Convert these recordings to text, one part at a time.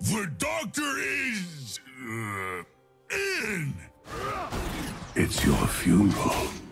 The doctor is... Uh, in! It's your funeral.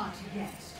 Not yet.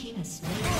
Team has slain.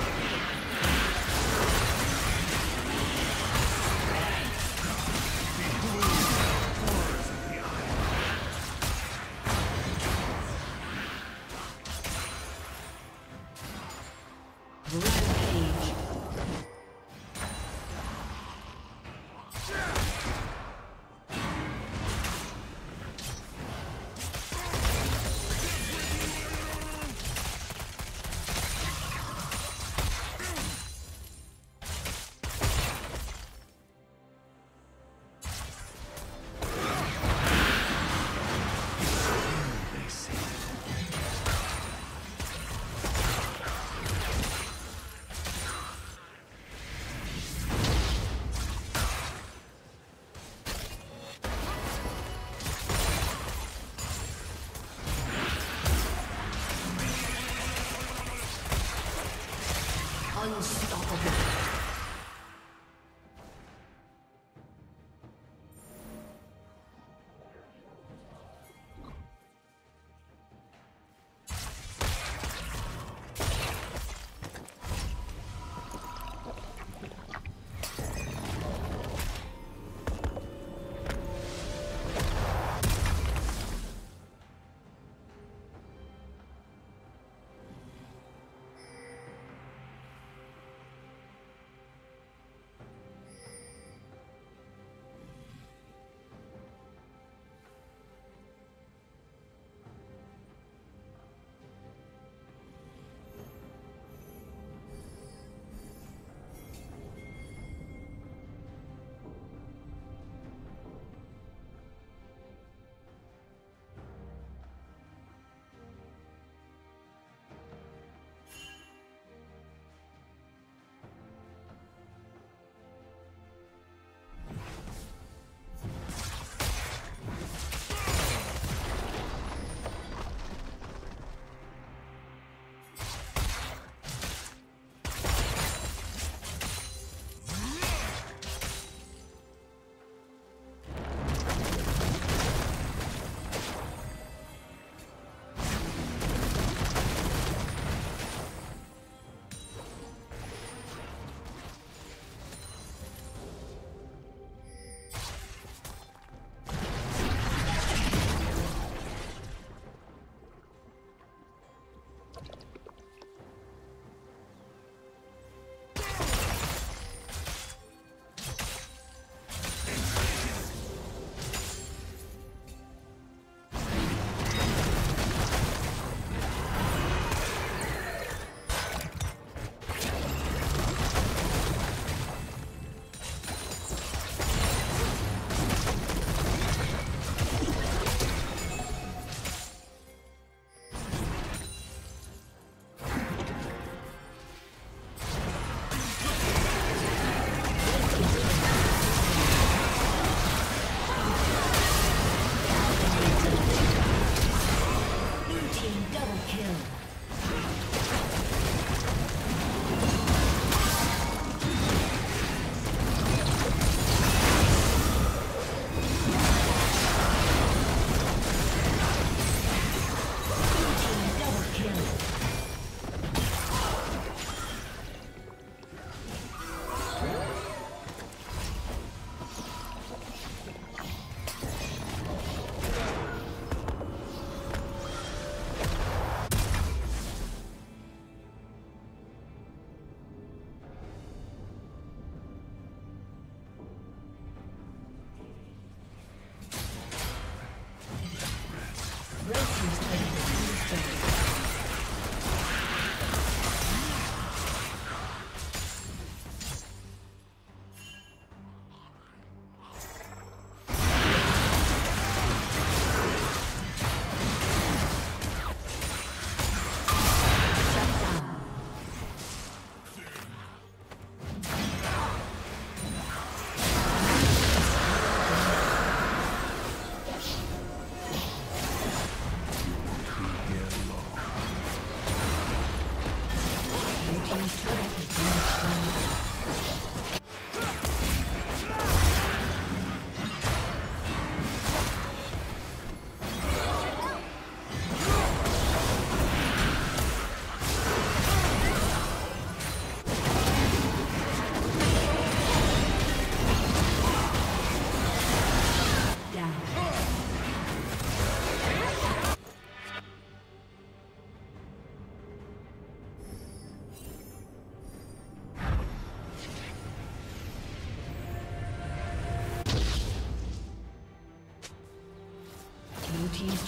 Team double kill.